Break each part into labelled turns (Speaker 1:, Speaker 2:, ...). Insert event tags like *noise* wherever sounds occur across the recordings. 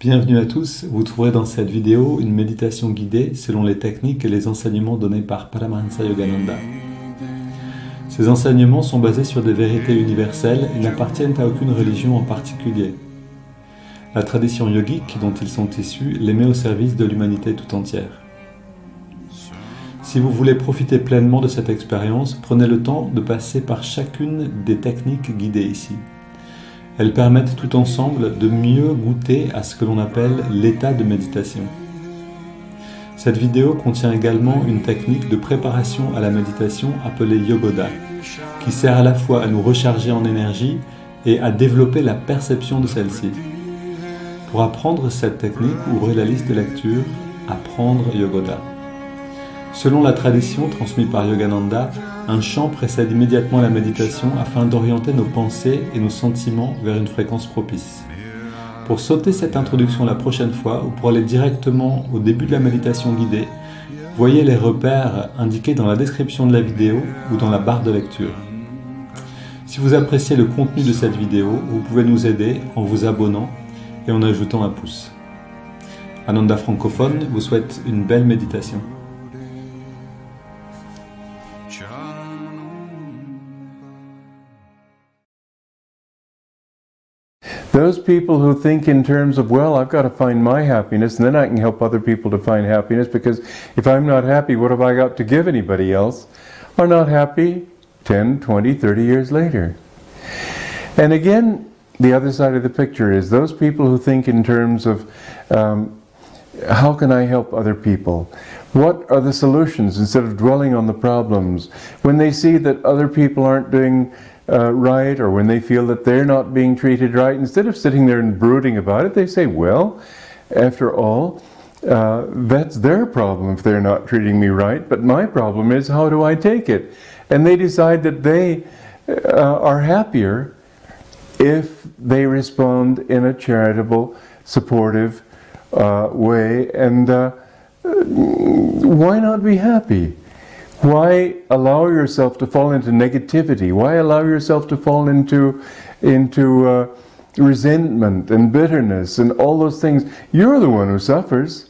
Speaker 1: Bienvenue à tous, vous trouverez dans cette vidéo une méditation guidée selon les techniques et les enseignements donnés par Paramahansa Yogananda. Ces enseignements sont basés sur des vérités universelles et n'appartiennent à aucune religion en particulier. La tradition yogique dont ils sont issus les met au service de l'humanité tout entière. Si vous voulez profiter pleinement de cette expérience, prenez le temps de passer par chacune des techniques guidées ici. Elles permettent tout ensemble de mieux goûter à ce que l'on appelle l'état de méditation. Cette vidéo contient également une technique de préparation à la méditation appelée Yogoda, qui sert à la fois à nous recharger en énergie et à développer la perception de celle-ci. Pour apprendre cette technique, ouvrez la liste de lecture Apprendre Yogoda. Selon la tradition transmise par Yogananda, un chant précède immédiatement la méditation afin d'orienter nos pensées et nos sentiments vers une fréquence propice. Pour sauter cette introduction la prochaine fois ou pour aller directement au début de la méditation guidée, voyez les repères indiqués dans la description de la vidéo ou dans la barre de lecture. Si vous appréciez le contenu de cette vidéo, vous pouvez nous aider en vous abonnant et en ajoutant un pouce. Ananda francophone vous souhaite une belle méditation.
Speaker 2: Those people who think in terms of, well, I've got to find my happiness and then I can help other people to find happiness because if I'm not happy, what have I got to give anybody else? Are not happy 10, 20, 30 years later. And again, the other side of the picture is those people who think in terms of um, how can I help other people? What are the solutions instead of dwelling on the problems? When they see that other people aren't doing uh, right or when they feel that they're not being treated right, instead of sitting there and brooding about it, they say, well, after all, uh, that's their problem if they're not treating me right, but my problem is how do I take it? And they decide that they uh, are happier if they respond in a charitable, supportive uh, way. And uh, why not be happy? Why allow yourself to fall into negativity? Why allow yourself to fall into, into uh, resentment and bitterness and all those things? You're the one who suffers.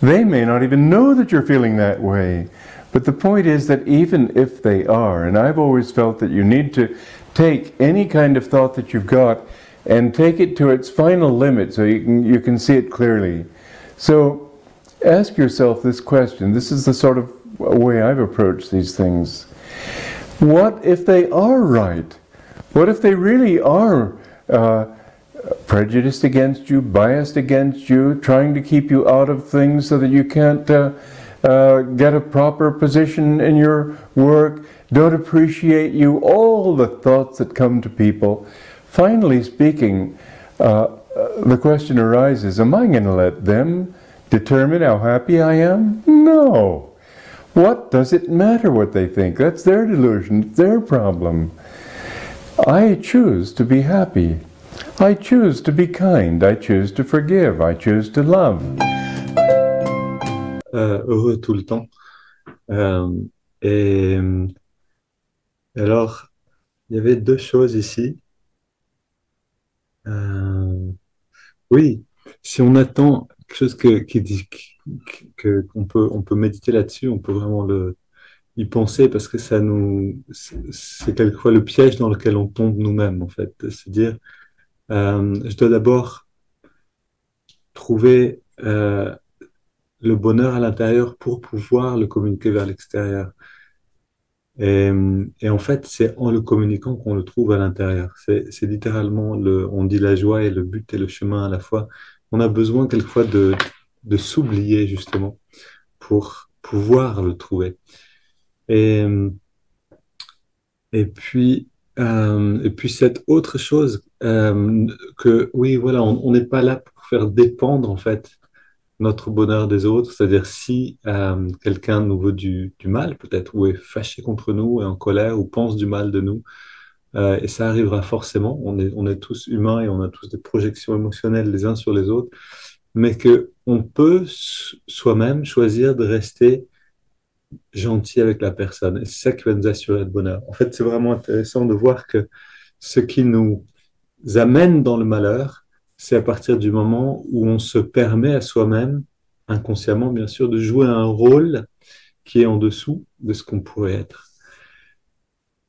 Speaker 2: They may not even know that you're feeling that way. But the point is that even if they are, and I've always felt that you need to take any kind of thought that you've got and take it to its final limit so you can, you can see it clearly. So ask yourself this question. This is the sort of way I've approached these things. What if they are right? What if they really are uh, prejudiced against you, biased against you, trying to keep you out of things so that you can't uh, uh, get a proper position in your work, don't appreciate you, all the thoughts that come to people. Finally speaking, uh, the question arises, am I going to let them determine how happy I am? No. What does it matter what they think? That's their delusion, their problem. I choose to be happy. I choose to be kind. I choose to forgive. I choose to love.
Speaker 1: Euh, heureux tout le temps. Euh, et euh, alors, il y avait deux choses ici. Euh, oui, si on attend quelque chose que, qui qu'on peut, on peut méditer là-dessus, on peut vraiment y penser parce que ça nous, c'est quelquefois le piège dans lequel on tombe nous-mêmes, en fait. C'est dire, euh, je dois d'abord trouver euh, le bonheur à l'intérieur pour pouvoir le communiquer vers l'extérieur. Et, et, en fait, c'est en le communiquant qu'on le trouve à l'intérieur. C'est littéralement, le, on dit la joie et le but et le chemin à la fois. On a besoin quelquefois de, de s'oublier justement pour pouvoir le trouver. Et, et puis, euh, et puis cette autre chose euh, que oui, voilà, on n'est pas là pour faire dépendre en fait notre bonheur des autres. C'est-à-dire si euh, quelqu'un nous veut du, du mal, peut-être, ou est fâché contre nous, est en colère, ou pense du mal de nous, et ça arrivera forcément. On est, on est tous humains et on a tous des projections émotionnelles les uns sur les autres mais que on peut soi-même choisir de rester gentil avec la personne. Et c'est ça qui va nous assurer le bonheur. En fait, c'est vraiment intéressant de voir que ce qui nous amène dans le malheur, c'est à partir du moment où on se permet à soi-même, inconsciemment bien sûr, de jouer un rôle qui est en dessous de ce qu'on pourrait être.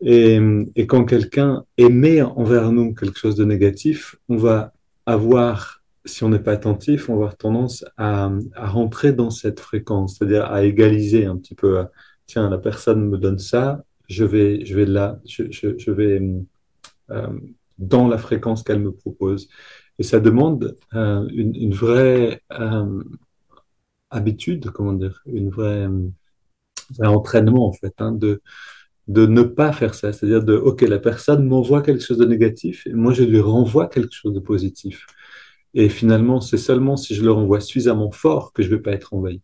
Speaker 1: Et, quand quelqu'un émet envers nous quelque chose de négatif, on va avoir, si on n'est pas attentif, on va avoir tendance à, rentrer dans cette fréquence, c'est-à-dire à égaliser un petit peu. Tiens, la personne me donne ça, je vais, je vais là, je, je, vais euh, dans la fréquence qu'elle me propose. Et ça demande euh, une, vraie euh, habitude, comment dire, une vraie, entraînement en fait, hein, de, de ne pas faire ça. C'est-à-dire de, OK, la personne m'envoie quelque chose de négatif et moi je lui renvoie quelque chose de positif. Et finalement, c'est seulement si je le renvoie suffisamment fort que je ne vais pas être envahi.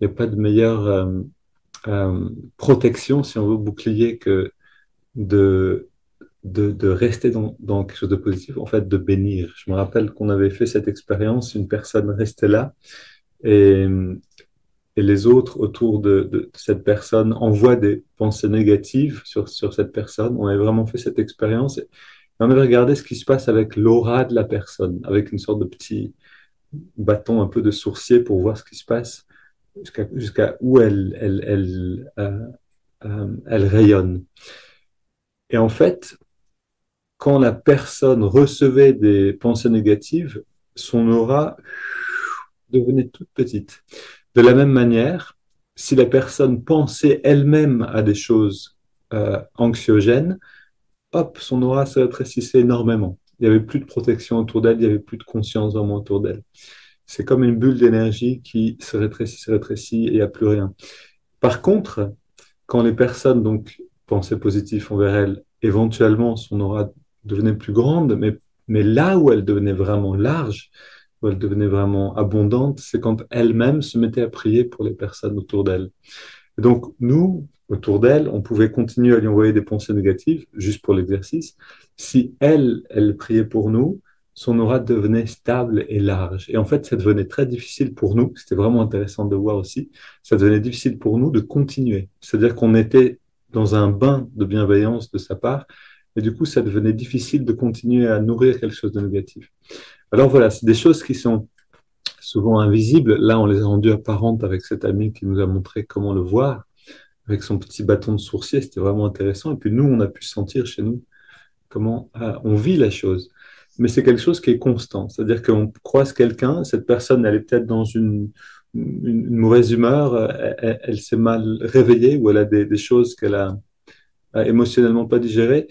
Speaker 1: Il n'y a pas de meilleure euh, euh, protection, si on veut, bouclier que de, de, rester dans, dans, quelque chose de positif, en fait, de bénir. Je me rappelle qu'on avait fait cette expérience, une personne restait là et, et les autres autour de, cette personne envoient des pensées négatives sur, sur cette personne. On avait vraiment fait cette expérience on avait regardé ce qui se passe avec l'aura de la personne, avec une sorte de petit bâton un peu de sourcier pour voir ce qui se passe jusqu'à où elle, elle, elle, euh, euh, elle rayonne. Et en fait, quand la personne recevait des pensées négatives, son aura devenait toute petite. De la même manière, si la personne pensait elle-même à des choses euh, anxiogènes, hop, son aura se rétrécissait énormément. Il n'y avait plus de protection autour d'elle, il n'y avait plus de conscience vraiment autour d'elle. C'est comme une bulle d'énergie qui se rétrécit, se rétrécit et il n'y a plus rien. Par contre, quand les personnes donc pensaient positif envers elle, éventuellement son aura devenait plus grande, mais, mais là où elle devenait vraiment large, où elle devenait vraiment abondante, c'est quand elle-même se mettait à prier pour les personnes autour d'elle. donc, nous, autour d'elle, on pouvait continuer à lui envoyer des pensées négatives, juste pour l'exercice. Si elle, elle priait pour nous, son aura devenait stable et large. Et en fait, ça devenait très difficile pour nous, c'était vraiment intéressant de voir aussi, ça devenait difficile pour nous de continuer. C'est-à-dire qu'on était dans un bain de bienveillance de sa part, et du coup, ça devenait difficile de continuer à nourrir quelque chose de négatif. Alors voilà, c'est des choses qui sont souvent invisibles. Là, on les a rendues apparentes avec cet ami qui nous a montré comment le voir, avec son petit bâton de sourcier. C'était vraiment intéressant. Et puis nous, on a pu sentir chez nous comment euh, on vit la chose. Mais c'est quelque chose qui est constant. C'est-à-dire qu'on croise quelqu'un, cette personne, elle est peut-être dans une, mauvaise humeur, elle, s'est mal réveillée ou elle a des, choses qu'elle a, a émotionnellement pas digérées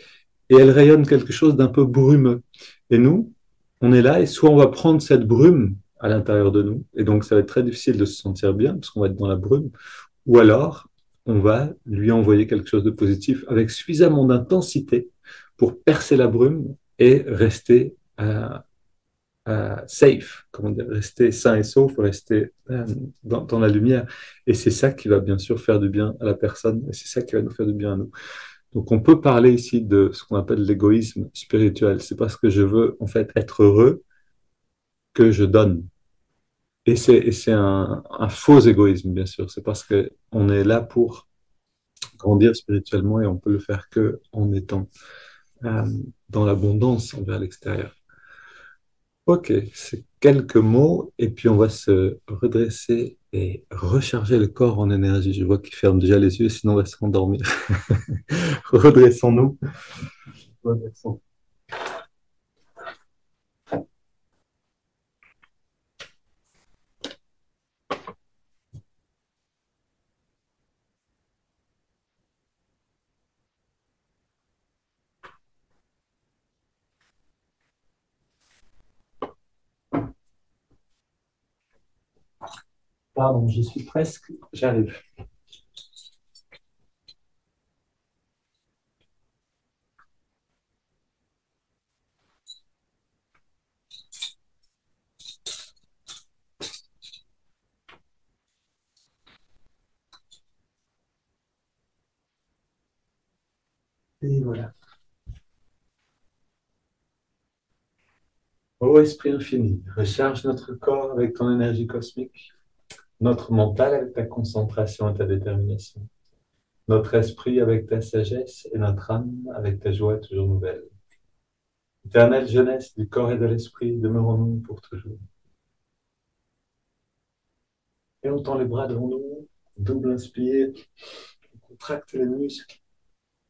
Speaker 1: et elle rayonne quelque chose d'un peu brumeux. Et nous, on est là et soit on va prendre cette brume à l'intérieur de nous, et donc ça va être très difficile de se sentir bien parce qu'on va être dans la brume, ou alors on va lui envoyer quelque chose de positif avec suffisamment d'intensité pour percer la brume et rester euh, euh, safe, comment dire, rester sain et sauf, rester euh, dans, la lumière. Et c'est ça qui va bien sûr faire du bien à la personne, et c'est ça qui va nous faire du bien à nous. Donc on peut parler ici de ce qu'on appelle l'égoïsme spirituel. C'est parce que je veux en fait être heureux que je donne. Et c'est un, un, faux égoïsme, bien sûr. C'est parce qu'on est là pour grandir spirituellement et on peut le faire que en étant euh, dans l'abondance envers l'extérieur. Ok, c'est quelques mots et puis on va se redresser et recharger le corps en énergie. Je vois qu'il ferme déjà les yeux, sinon on va se rendormir. *laughs* Redressons-nous. Redressons. Pardon, je suis presque, j'arrive. Et voilà. Ô Esprit infini, recharge notre corps avec ton énergie cosmique notre mental avec ta concentration et ta détermination, notre esprit avec ta sagesse et notre âme avec ta joie toujours nouvelle. Éternelle jeunesse du corps et de l'esprit, demeurons-nous pour toujours. Et on tend les bras devant nous, double inspire, on contracte les muscles,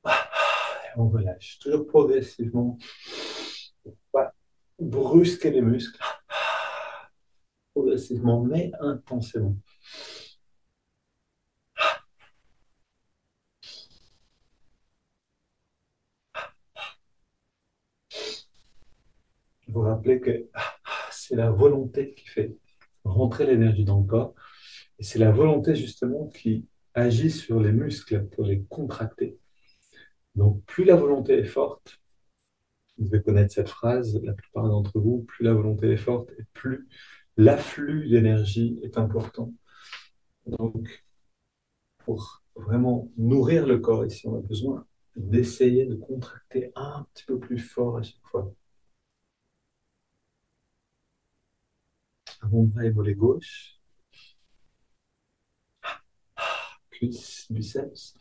Speaker 1: et on relâche, toujours progressivement, pour pas brusquer les muscles, progressivement mais intensément. Vous rappelez que c'est la volonté qui fait rentrer l'énergie dans le corps. Et c'est la volonté justement qui agit sur les muscles pour les contracter. Donc plus la volonté est forte, vous devez connaître cette phrase, la plupart d'entre vous, plus la volonté est forte et plus l'afflux d'énergie est important. Donc pour vraiment nourrir le corps ici, on a besoin d'essayer de contracter un petit peu plus fort à chaque fois. Avant-bras et volet gauche. Cuisse, biceps.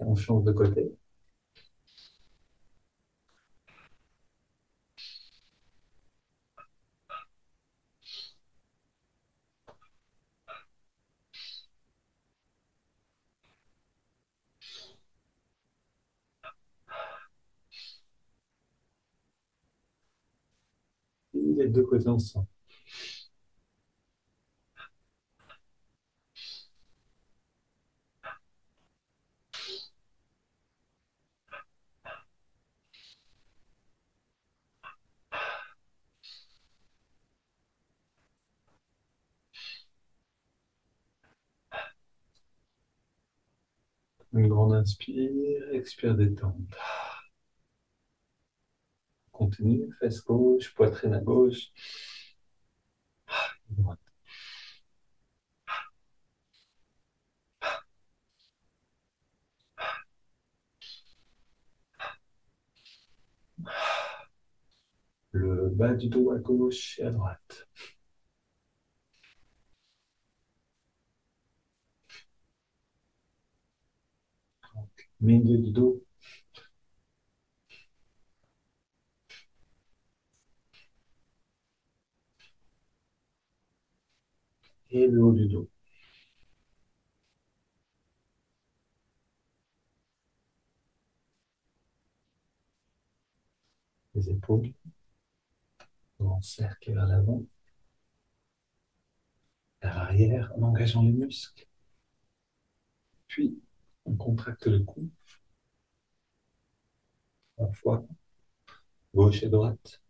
Speaker 1: Et on change de côté. les deux côtés ensemble. Une grande inspire, expire détente. Continue, fesse gauche, poitrine à gauche. Le bas du dos à gauche et à droite. Milieu du dos. Et le haut du dos. Les épaules. On cercle vers l'avant. Vers l'arrière en engageant les muscles. Puis, on contracte le cou. La fois, gauche et droite.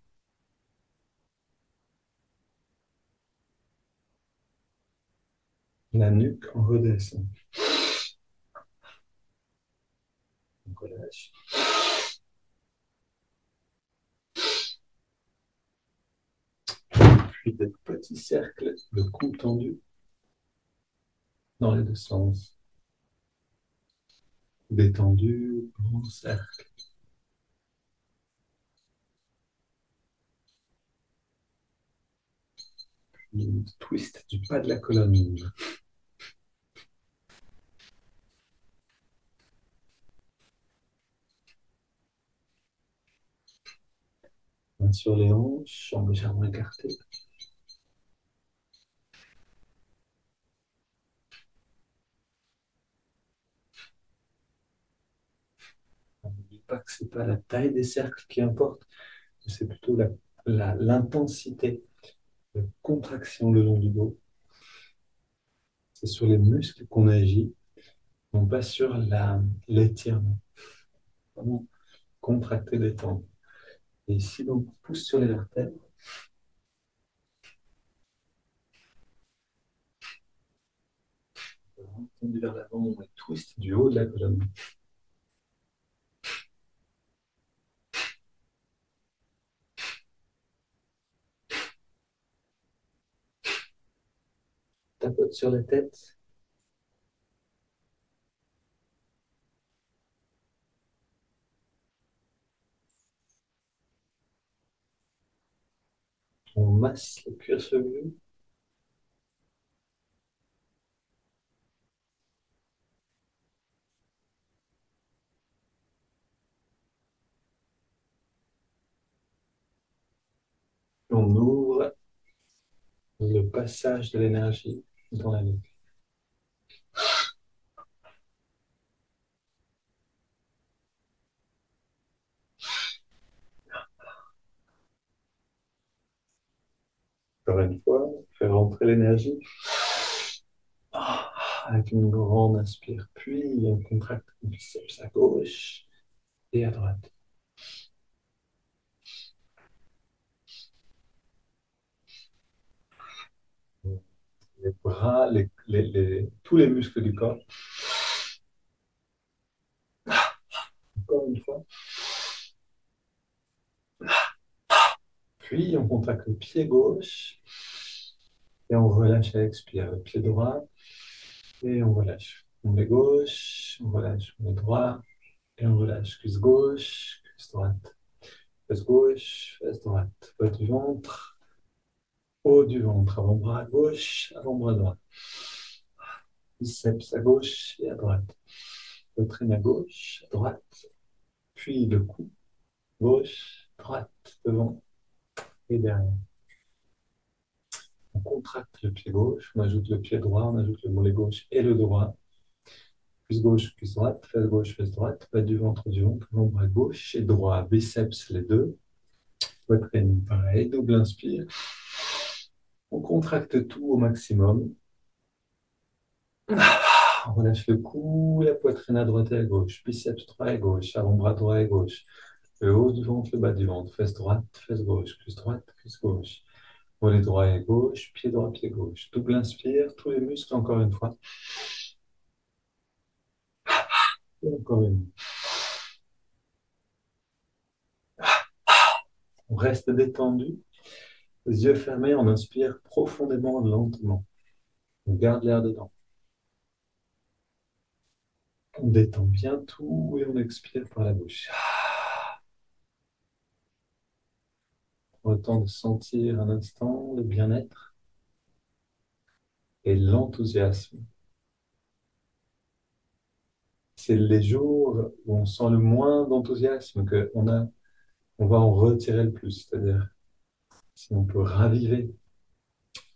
Speaker 1: La nuque, en redescend. On relâche. Puis des petits cercles de cou tendu dans les deux sens. Détendu, grand cercle. Puis twist du pas de la colonne. sur les hanches, jambes légèrement écartées. Pas que ce n'est pas la taille des cercles qui importe, c'est plutôt l'intensité la, de contraction le long du dos. C'est sur les muscles qu'on agit, non pas sur l'étirement. Vraiment contracter, détendre. Et ici, donc, pousse sur les vertèbres. Tendu vers l'avant twist du haut de la colonne. Tapote sur la tête. masse le cuir chevelu. On ouvre le passage de l'énergie dans la nuque. Encore une fois, faire rentrer l'énergie avec une grande inspire, puis on contracte le biceps à gauche et à droite. Les bras, les, les, tous les muscles du corps. Encore une fois. Puis on contracte le pied gauche et on relâche à l'expire le pied droit et on relâche. On est gauche, on relâche, on est droit et on relâche. Cuisse gauche, cuisse droite. Fesse gauche, fesse droite. Bas du ventre, haut du ventre. Avant-bras à gauche, avant-bras droit. Biceps à gauche et à droite. Poitrine à gauche, à droite. Puis le cou. Gauche, droite, devant et derrière. On contracte le pied gauche, on ajoute le pied droit, on ajoute le mollet gauche et le droit. Cuisse gauche, cuisse droite, fesse gauche, fesse droite, bas du ventre du ventre, l'ombre gauche et droit, biceps les deux. Poitrine, pareil, double inspire. On contracte tout au maximum. On relâche le cou, la poitrine à droite et à gauche, biceps droit et gauche, avant-bras droit et gauche, le haut du ventre, le bas du ventre, fesse droite, fesse gauche, cuisse droite, cuisse gauche, mollet droit et gauche, pied droit, pied gauche. Double inspire, tous les muscles encore une fois. Et encore une. On reste détendu, les yeux fermés, on inspire profondément, lentement. On garde l'air dedans. On détend bien tout et on expire par la bouche. Prends le temps de sentir un instant le bien-être et l'enthousiasme. C'est les jours où on sent le moins d'enthousiasme qu'on a, on va en retirer le plus. C'est-à-dire, si on peut raviver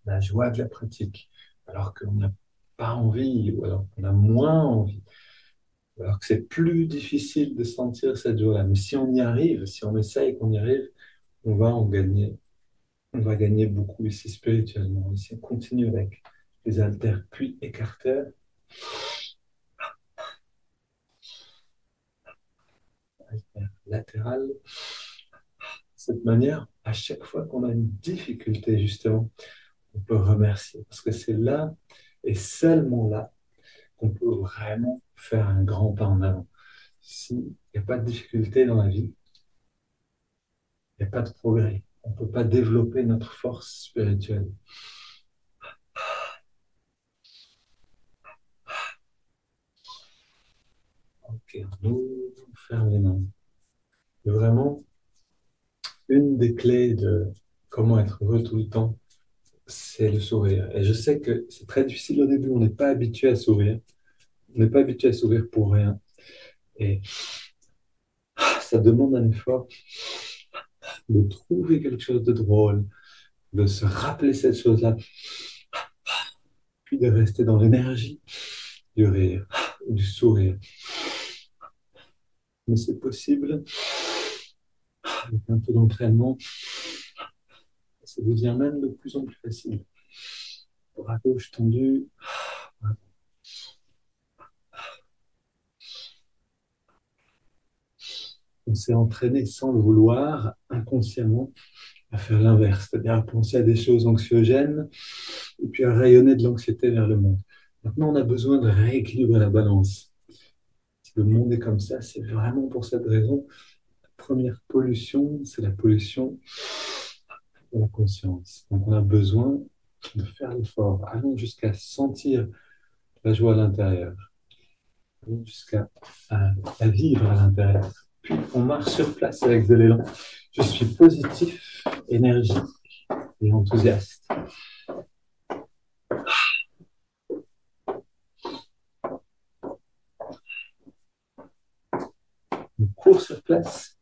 Speaker 1: la joie de la pratique, alors qu'on n'a pas envie, ou alors qu'on a moins envie, alors que c'est plus difficile de sentir cette joie-là. Mais si on y arrive, si on essaye qu'on y arrive, on va en gagner. On va gagner beaucoup ici spirituellement. Ici, on continue avec les haltères puis écarteurs. latéral. Cette manière, à chaque fois qu'on a une difficulté, justement, on peut remercier. Parce que c'est là et seulement là qu'on peut vraiment faire un grand pas en avant. S'il n'y a pas de difficulté dans la vie, il n'y a pas de progrès. On ne peut pas développer notre force spirituelle. Ok, on ferme les mains. vraiment, une des clés de comment être heureux tout le temps, c'est le sourire. Et je sais que c'est très difficile au début, on n'est pas habitué à sourire. On n'est pas habitué à sourire pour rien. Et ça demande un effort de trouver quelque chose de drôle, de se rappeler cette chose-là, puis de rester dans l'énergie du rire, du sourire. Mais c'est possible, avec un peu d'entraînement, ça devient même de plus en plus facile. Bras gauche tendu. On s'est entraîné sans le vouloir, inconsciemment, à faire l'inverse, c'est-à-dire à penser à des choses anxiogènes et puis à rayonner de l'anxiété vers le monde. Maintenant, on a besoin de rééquilibrer la balance. Si le monde est comme ça, c'est vraiment pour cette raison. Première pollution, c'est la pollution de la conscience. Donc, on a besoin de faire l'effort. Allons jusqu'à sentir la joie à l'intérieur. Allons jusqu'à vivre à l'intérieur. Puis on marche sur place avec de l'élan. Je suis positif, énergique et enthousiaste. On court sur place.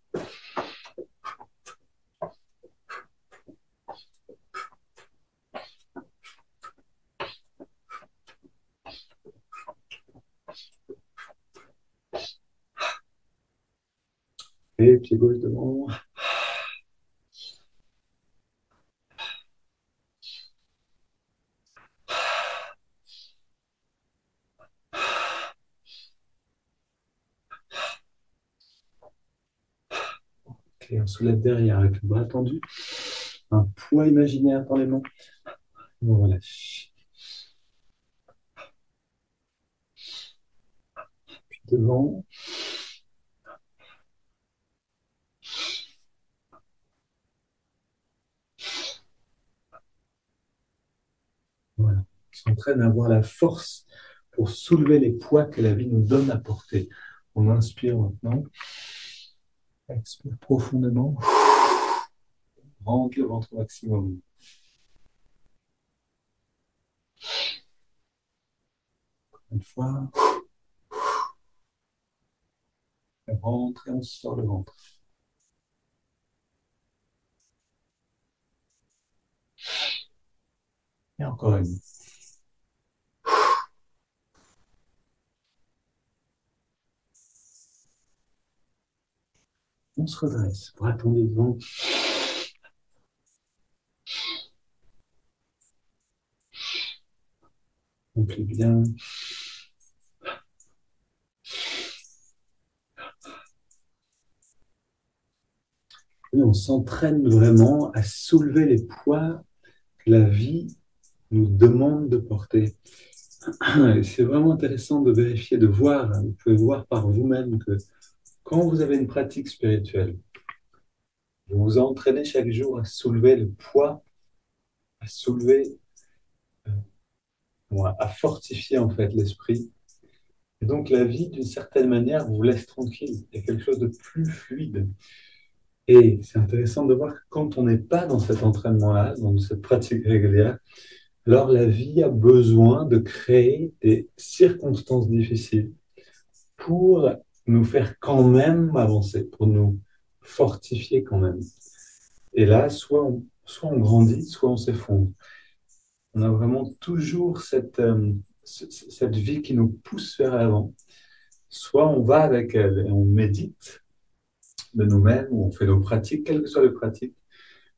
Speaker 1: Et pied gauche devant. Ok, on soulève derrière avec le bras tendu. Un poids imaginaire dans les mains. On relâche. Puis devant. Voilà. On s'entraîne à avoir la force pour soulever les poids que la vie nous donne à porter. On inspire maintenant. Expire profondément. Rentre le ventre au maximum. Une fois. On rentre et on sort le ventre. Et encore une. On se redresse, bras tendus devant. On plie bien. Et on s'entraîne vraiment à soulever les poids que la vie nous demande de porter. C'est vraiment intéressant de vérifier, de voir. Vous pouvez voir par vous-même que quand vous avez une pratique spirituelle, vous vous entraînez chaque jour à soulever le poids, à soulever, euh, à fortifier en fait l'esprit. Et donc la vie, d'une certaine manière, vous laisse tranquille. Il y a quelque chose de plus fluide. Et c'est intéressant de voir que quand on n'est pas dans cet entraînement-là, dans cette pratique régulière, alors la vie a besoin de créer des circonstances difficiles pour nous faire quand même avancer, pour nous fortifier quand même. Et là, soit on, soit on grandit, soit on s'effondre. On a vraiment toujours cette, euh, cette vie qui nous pousse vers l'avant. Soit on va avec elle et on médite de nous-mêmes, ou on fait nos pratiques, quelles que soient les pratiques,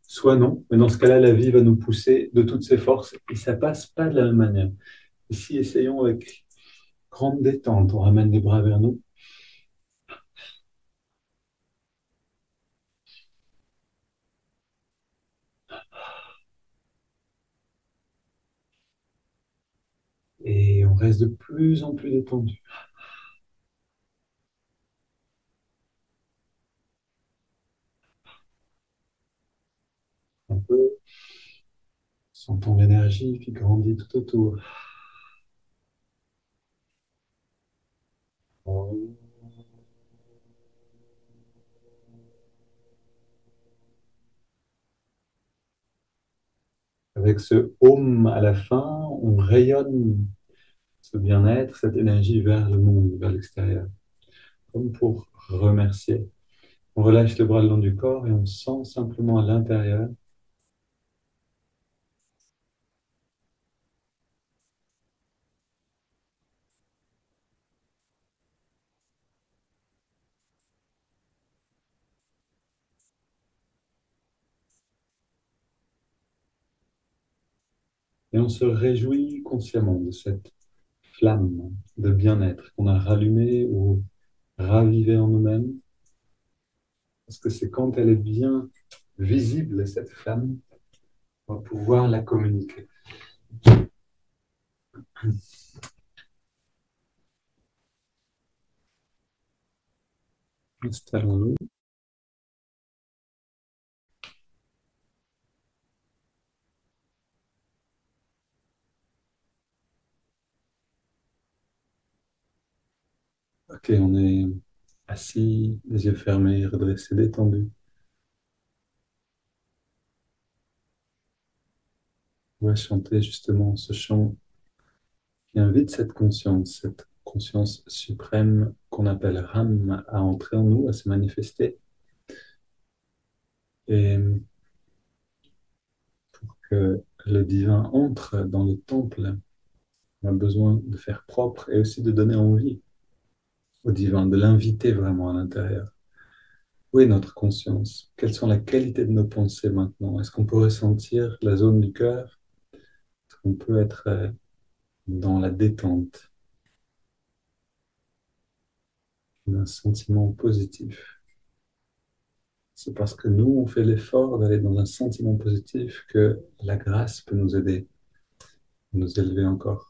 Speaker 1: soit non. Mais dans ce cas-là, la vie va nous pousser de toutes ses forces et ça passe pas de la même manière. Ici, essayons avec grande détente. On ramène les bras vers nous. Et on reste de plus en plus détendu. Un peu. Sentons l'énergie qui grandit tout autour. Avec ce home à la fin, on rayonne ce bien-être, cette énergie vers le monde, vers l'extérieur, comme pour remercier. On relâche les bras le long du corps et on sent simplement à l'intérieur Et on se réjouit consciemment de cette flamme de bien-être qu'on a rallumée ou ravivée en nous-mêmes. Parce que c'est quand elle est bien visible, cette flamme, qu'on va pouvoir la communiquer. Installons-nous. On est assis, les yeux fermés, redressés, détendus. On va chanter justement ce chant qui invite cette conscience, cette conscience suprême qu'on appelle Ram à entrer en nous, à se manifester. Et pour que le divin entre dans le temple, on a besoin de faire propre et aussi de donner envie au divin, de l'inviter vraiment à l'intérieur. Où est notre conscience? Quelles sont les qualités de nos pensées maintenant? Est-ce qu'on peut ressentir la zone du cœur? Est-ce qu'on peut être euh, dans la détente? Un sentiment positif. C'est parce que nous, on fait l'effort d'aller dans un sentiment positif que la grâce peut nous aider, nous élever encore.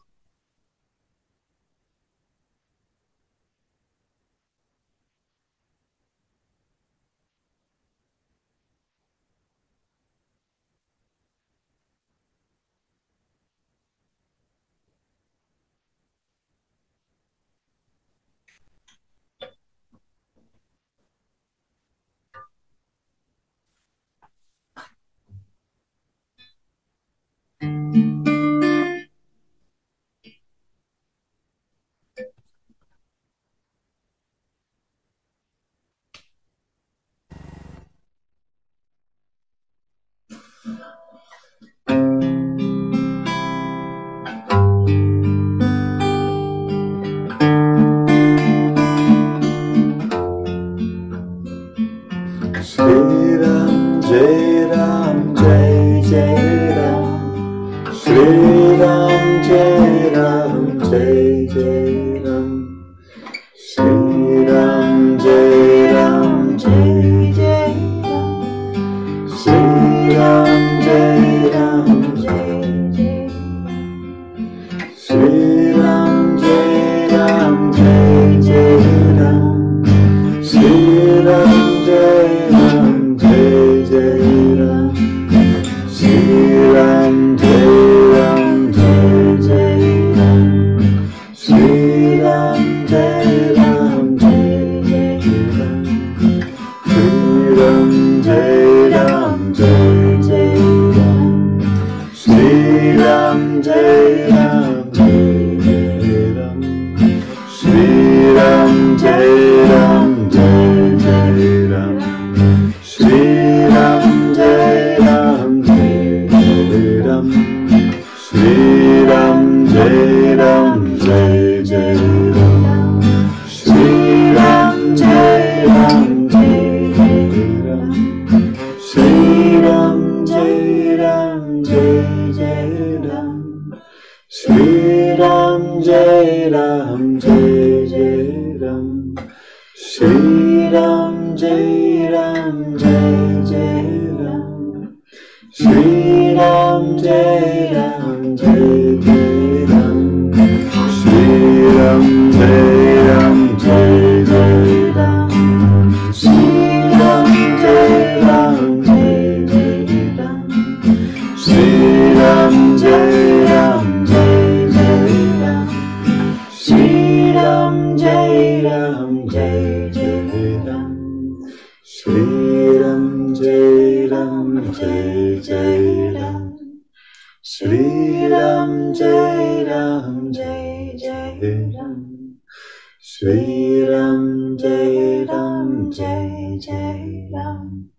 Speaker 1: Jai Jai Ram,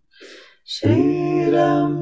Speaker 1: Sri Ram.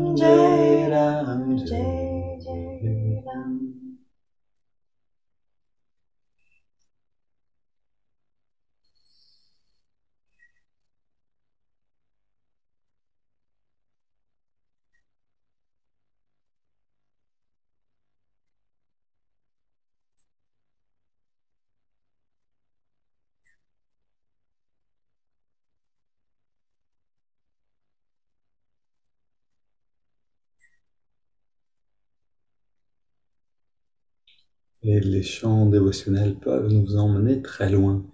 Speaker 1: Et les chants dévotionnels peuvent nous emmener très loin.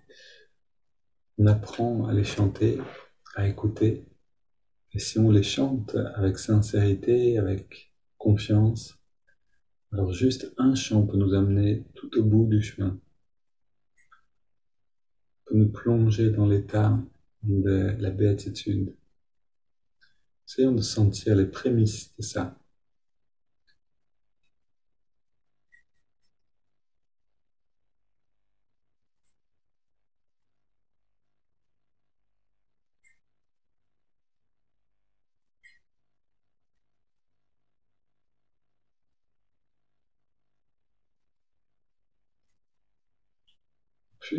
Speaker 1: On apprend à les chanter, à écouter. Et si on les chante avec sincérité, avec confiance, alors juste un chant peut nous amener tout au bout du chemin, peut nous plonger dans l'état de la béatitude. Essayons de sentir les prémices de ça.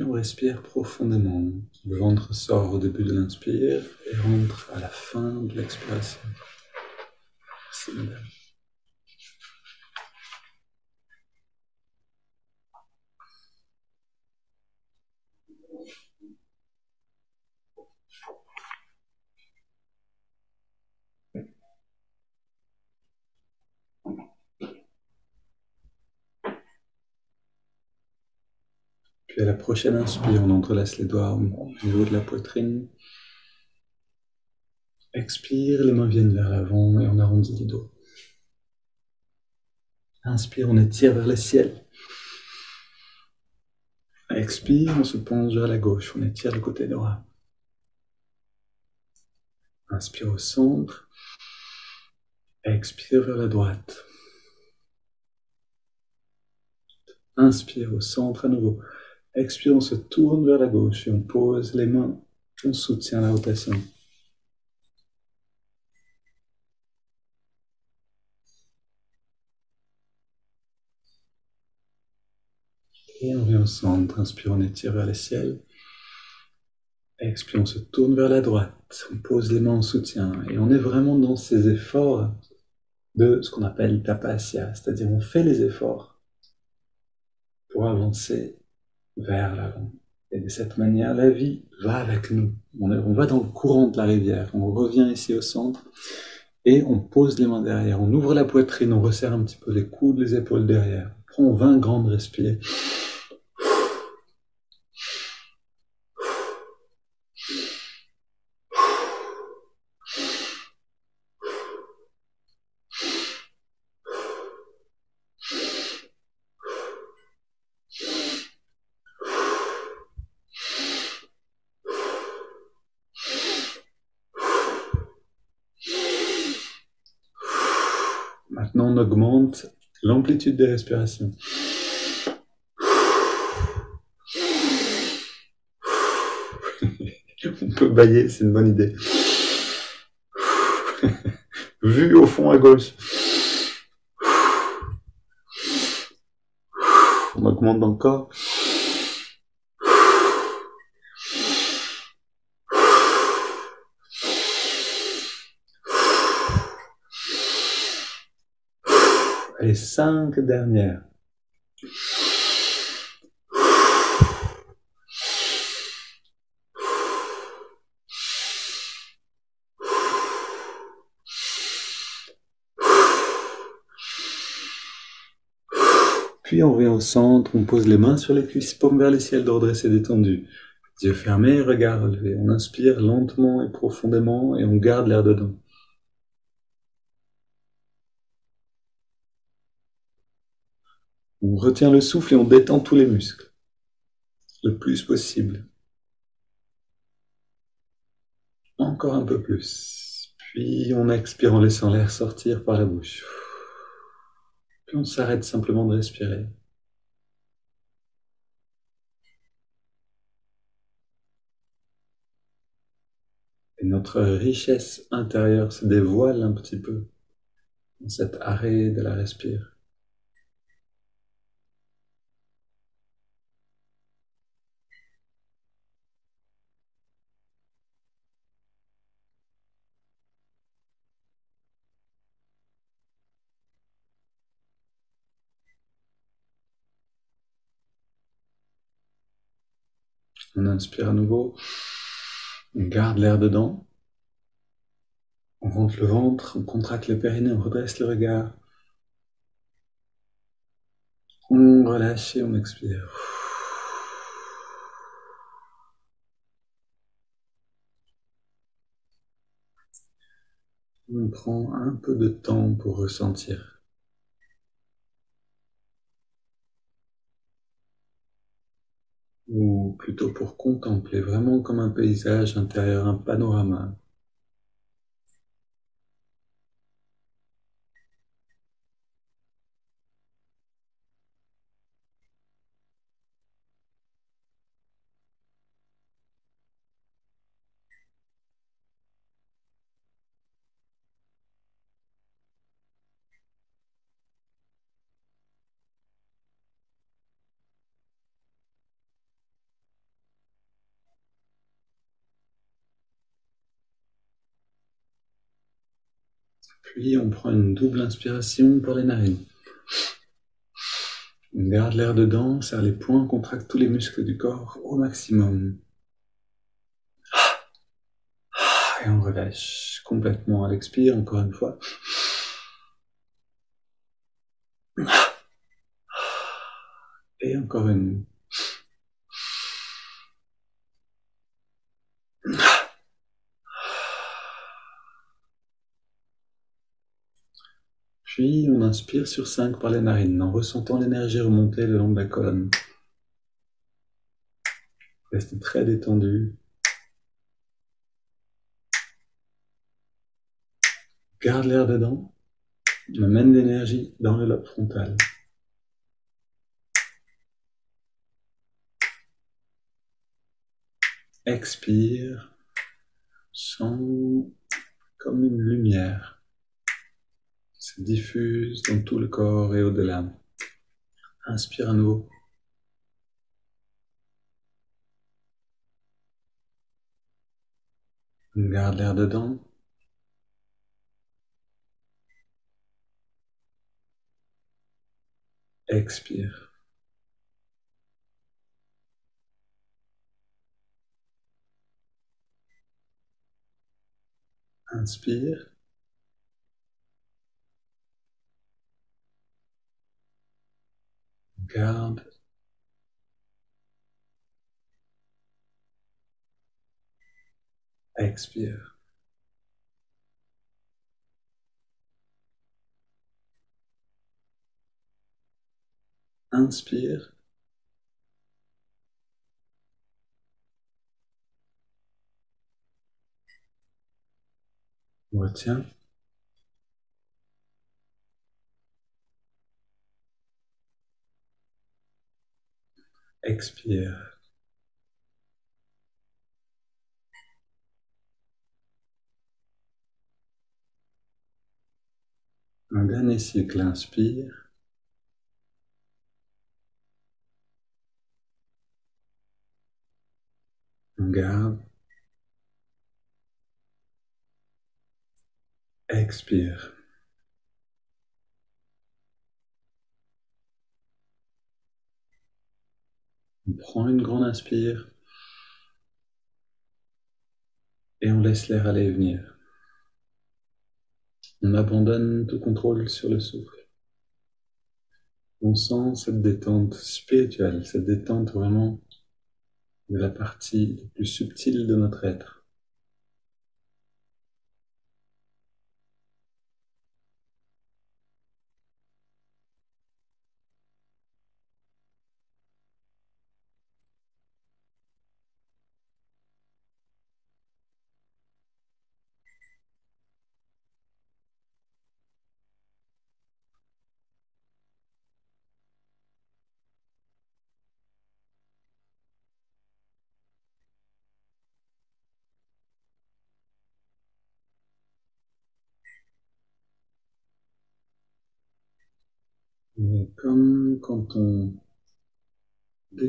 Speaker 1: On respire profondément. Le ventre sort au début de l'inspire et rentre à la fin de l'expiration. Puis à la prochaine inspire, on entrelace les doigts au niveau de la poitrine. Expire, les mains viennent vers l'avant et on arrondit les dos. Inspire, on étire vers le ciel. Expire, on se penche vers la gauche, on étire le côté droit. Inspire au centre. Expire vers la droite. Inspire au centre à nouveau. Expire, on se tourne vers la gauche et on pose les mains. On soutient la rotation. Et on vient au centre. Inspire, on étire vers le ciel. Expire, on se tourne vers la droite. On pose les mains en soutien. Et on est vraiment dans ces efforts de ce qu'on appelle tapasya. C'est-à-dire, on fait les efforts pour avancer vers l'avant. Et de cette manière, la vie va avec nous. On, va dans le courant de la rivière. On revient ici au centre et on pose les mains derrière. On ouvre la poitrine, on resserre un petit peu les coudes, les épaules derrière. On prend 20 grandes respires. Maintenant, on augmente l'amplitude des respirations. *laughs* on peut bailler, c'est une bonne idée. *laughs* Vu au fond à gauche. On augmente encore. Cinq dernières. Puis on revient au centre, on pose les mains sur les cuisses, paume vers le ciel, dos redressé, détendu. Yeux fermés, regard relevé. On inspire lentement et profondément et on garde l'air dedans. On retient le souffle et on détend tous les muscles. Le plus possible. Encore un peu plus. Puis on expire en laissant l'air sortir par la bouche. Puis on s'arrête simplement de respirer. Et notre richesse intérieure se dévoile un petit peu dans cet arrêt de la respiration. On inspire à nouveau. On garde l'air dedans. On rentre le ventre, on contracte le périnée, on redresse le regard. On relâche et on expire. On prend un peu de temps pour ressentir. Ou plutôt pour contempler vraiment comme un paysage intérieur, un panorama. Puis on prend une double inspiration par les narines. On garde l'air dedans, serre les poings, contracte tous les muscles du corps au maximum. Et on relâche complètement à l'expire, encore une fois. Et encore une. On inspire sur 5 par les narines en ressentant l'énergie remonter le long de la colonne. Reste très détendu. Garde l'air dedans. Amène l'énergie dans le lobe frontal. Expire. Sens comme une lumière se diffuse dans tout le corps et au-delà. Inspire à nouveau. Garde l'air dedans. Expire. Inspire. Garde. Expire. Inspire. Retiens. Expire. Un dernier cycle, inspire. On garde. Expire. On prend une grande inspire et on laisse l'air aller et venir. On abandonne tout contrôle sur le souffle. On sent cette détente spirituelle, cette détente vraiment de la partie la plus subtile de notre être.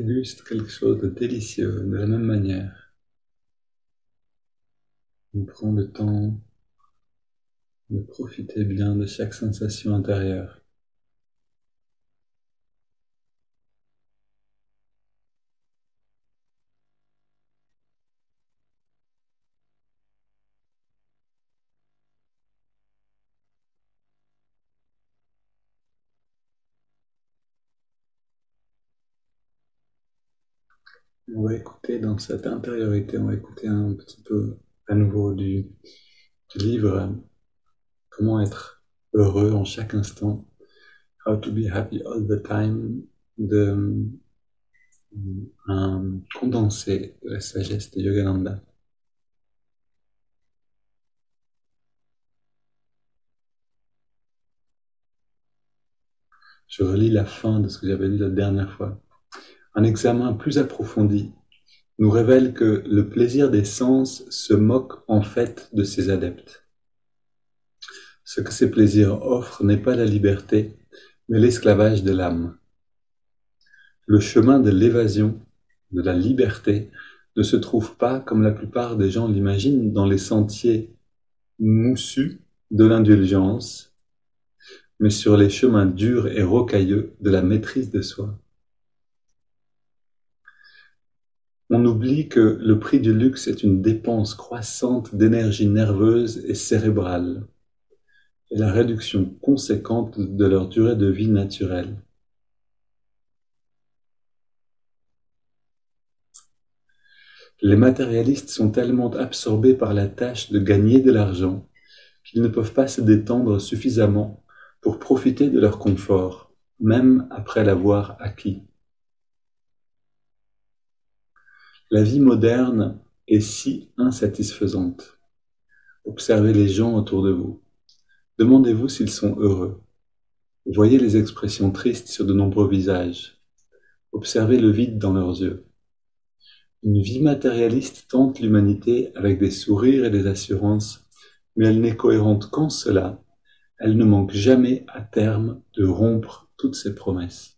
Speaker 1: Déguste quelque chose de délicieux de la même manière. On prend le temps de profiter bien de chaque sensation intérieure. Écouter dans cette intériorité, on va écouter un petit peu à nouveau du, livre Comment être heureux en chaque instant, How to be happy all the time, de un condensé de la sagesse de Yogananda. Je relis la fin de ce que j'avais dit la dernière fois. Un examen plus approfondi nous révèle que le plaisir des sens se moque en fait de ses adeptes. Ce que ces plaisirs offrent n'est pas la liberté, mais l'esclavage de l'âme. Le chemin de l'évasion, de la liberté, ne se trouve pas, comme la plupart des gens l'imaginent, dans les sentiers moussus de l'indulgence, mais sur les chemins durs et rocailleux de la maîtrise de soi. On oublie que le prix du luxe est une dépense croissante d'énergie nerveuse et cérébrale et la réduction conséquente de leur durée de vie naturelle. Les matérialistes sont tellement absorbés par la tâche de gagner de l'argent qu'ils ne peuvent pas se détendre suffisamment pour profiter de leur confort, même après l'avoir acquis. La vie moderne est si insatisfaisante. Observez les gens autour de vous. Demandez-vous s'ils sont heureux. Voyez les expressions tristes sur de nombreux visages. Observez le vide dans leurs yeux. Une vie matérialiste tente l'humanité avec des sourires et des assurances, mais elle n'est cohérente qu'en cela. Elle ne manque jamais à terme de rompre toutes ses promesses.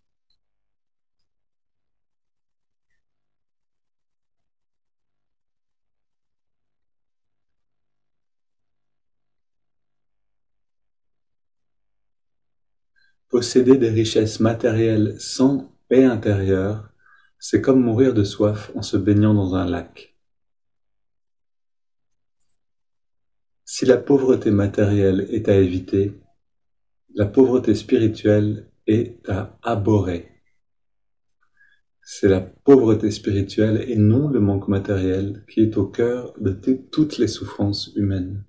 Speaker 1: Posséder des richesses matérielles sans paix intérieure, c'est comme mourir de soif en se baignant dans un lac. Si la pauvreté matérielle est à éviter, la pauvreté spirituelle est à abhorrer. C'est la pauvreté spirituelle et non le manque matériel qui est au cœur de toutes les souffrances humaines.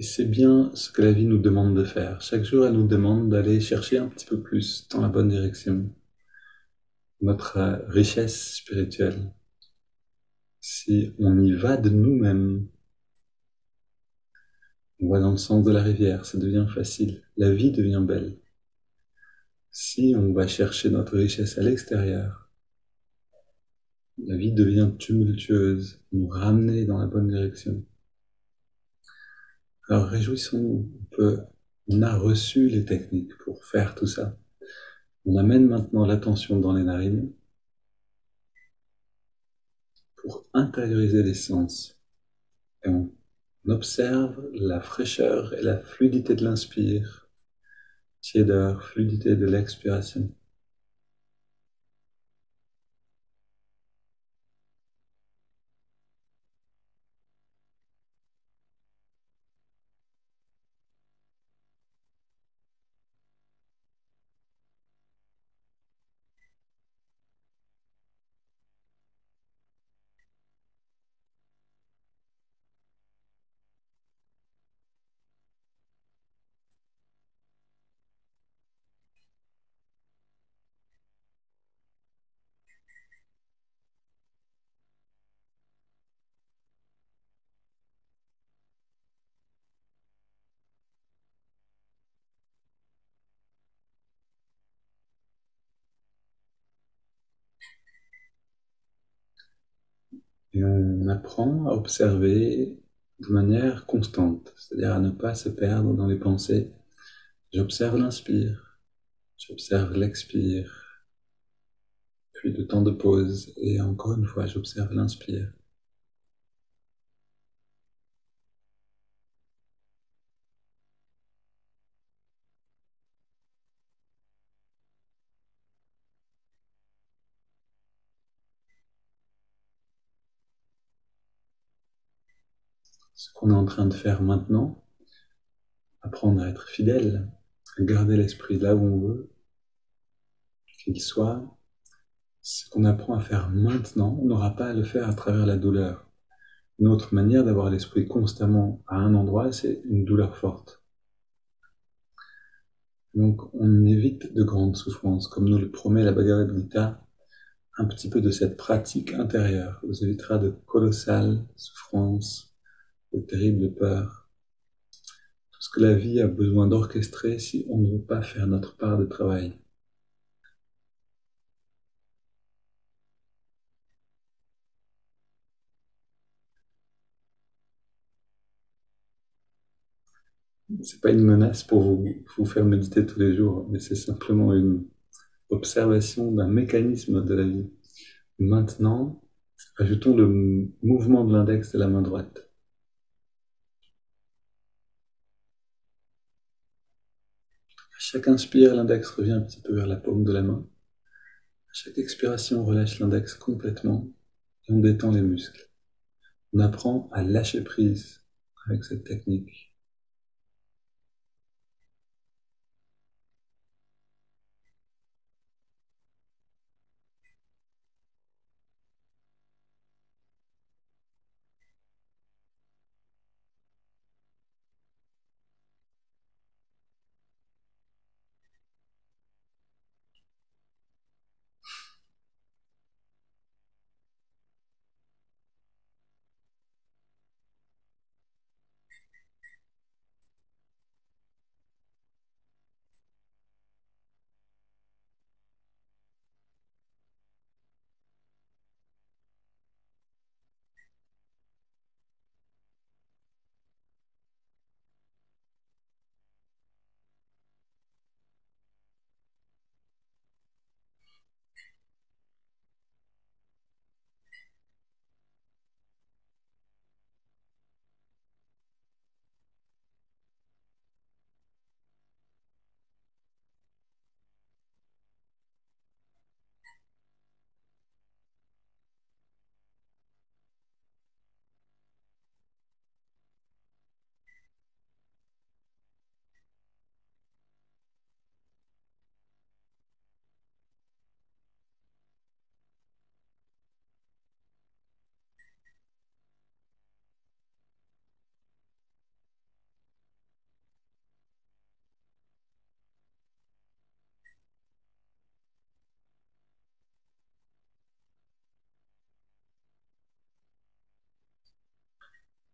Speaker 1: Et c'est bien ce que la vie nous demande de faire. Chaque jour, elle nous demande d'aller chercher un petit peu plus dans la bonne direction. Notre euh, richesse spirituelle. Si on y va de nous-mêmes, on va dans le sens de la rivière, ça devient facile. La vie devient belle. Si on va chercher notre richesse à l'extérieur, la vie devient tumultueuse, nous ramener dans la bonne direction. Alors réjouissons-nous, on, a reçu les techniques pour faire tout ça. On amène maintenant l'attention dans les narines pour intérioriser les sens. Et on observe la fraîcheur et la fluidité de l'inspire, tiédeur, fluidité de l'expiration. Et on apprend à observer de manière constante, c'est-à-dire à ne pas se perdre dans les pensées. J'observe l'inspire, j'observe l'expire, puis de temps de pause, et encore une fois, j'observe l'inspire. Qu'on est en train de faire maintenant, apprendre à être fidèle, à garder l'esprit là où on veut qu'il soit, ce qu'on apprend à faire maintenant, on n'aura pas à le faire à travers la douleur. Une autre manière d'avoir l'esprit constamment à un endroit, c'est une douleur forte. Donc on évite de grandes souffrances, comme nous le promet la Bhagavad Gita, un petit peu de cette pratique intérieure vous évitera de colossales souffrances de terribles peurs. Tout ce que la vie a besoin d'orchestrer si on ne veut pas faire notre part de travail. c'est pas une menace pour vous, vous faire méditer tous les jours, mais c'est simplement une observation d'un mécanisme de la vie. Maintenant, ajoutons le mouvement de l'index de la main droite. Chaque inspire, l'index revient un petit peu vers la paume de la main. À chaque expiration, on relâche l'index complètement et on détend les muscles. On apprend à lâcher prise avec cette technique.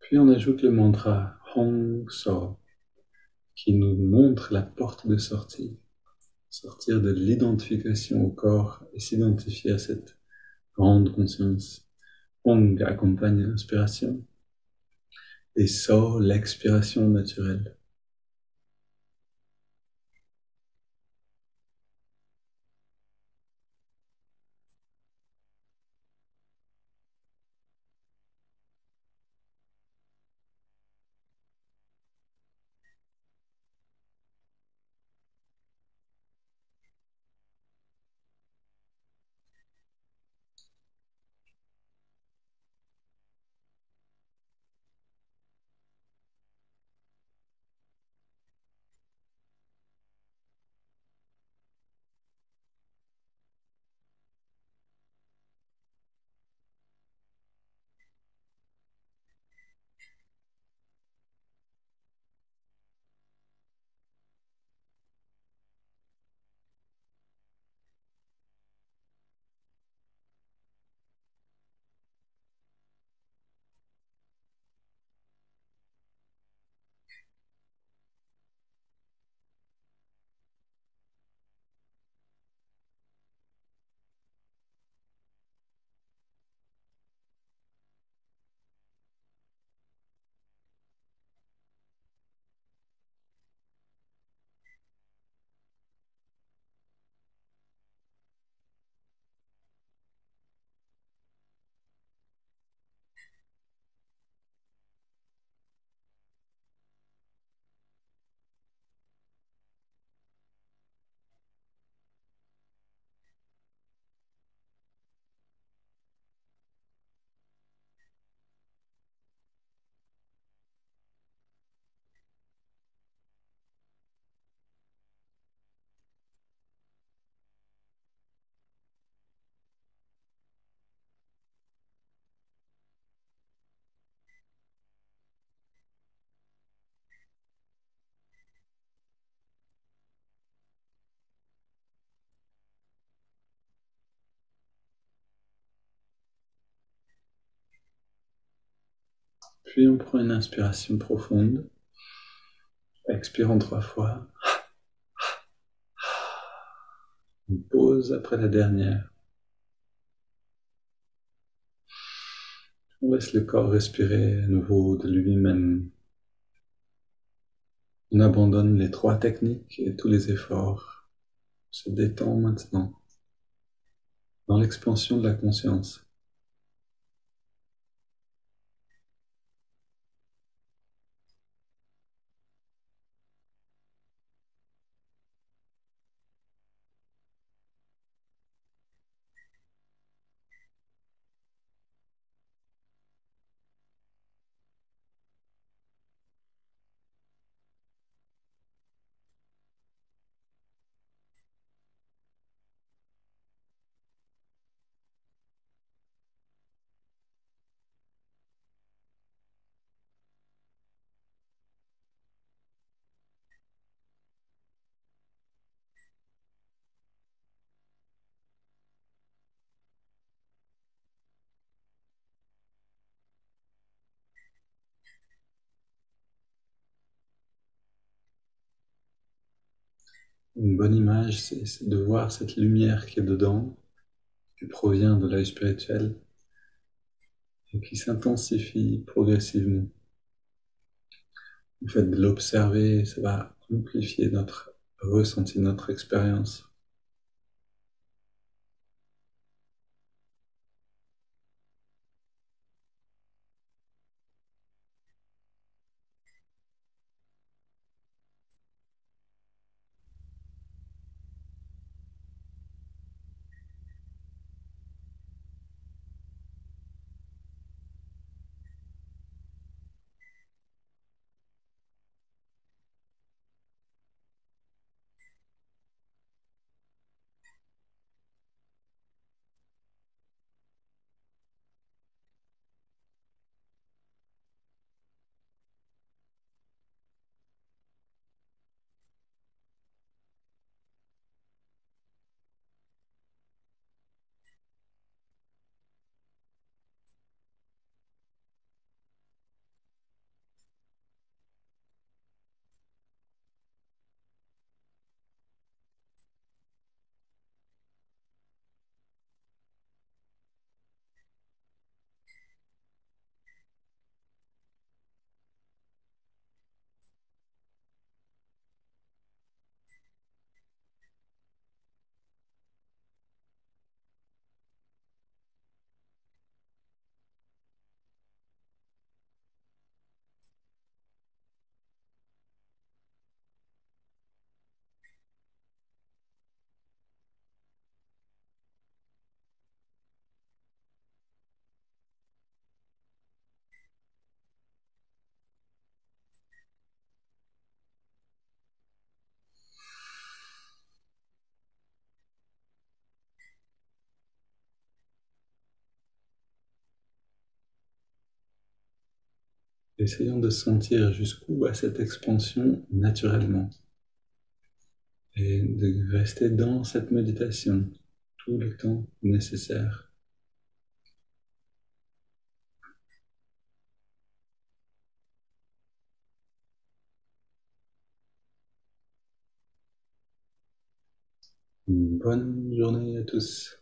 Speaker 1: Puis on ajoute le mantra Hong So, qui nous montre la porte de sortie. Sortir de l'identification au corps et s'identifier à cette grande conscience. Hong accompagne l'inspiration et So l'expiration naturelle. Puis on prend une inspiration profonde. Expirons trois fois. On pause après la dernière. On laisse le corps respirer à nouveau de lui-même. On abandonne les trois techniques et tous les efforts. On se détend maintenant dans l'expansion de la conscience. Une bonne image, c'est de voir cette lumière qui est dedans, qui provient de l'œil spirituel et qui s'intensifie progressivement. Le fait de l'observer, ça va amplifier notre ressenti, notre expérience. Essayons de sentir jusqu'où va cette expansion naturellement et de rester dans cette méditation tout le temps nécessaire. bonne journée à tous.